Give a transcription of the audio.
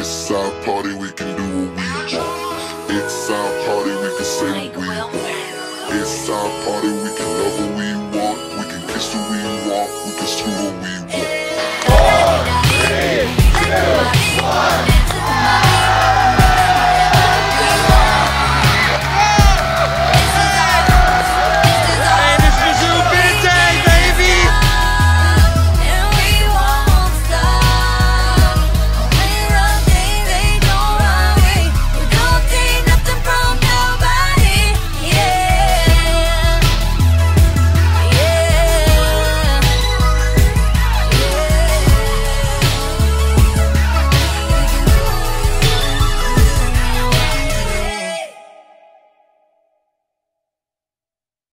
It's our party, we can do what we want. It's our party, we can say what we want. It's our party, we can love what we want. We can kiss who we want, we can screw what we want.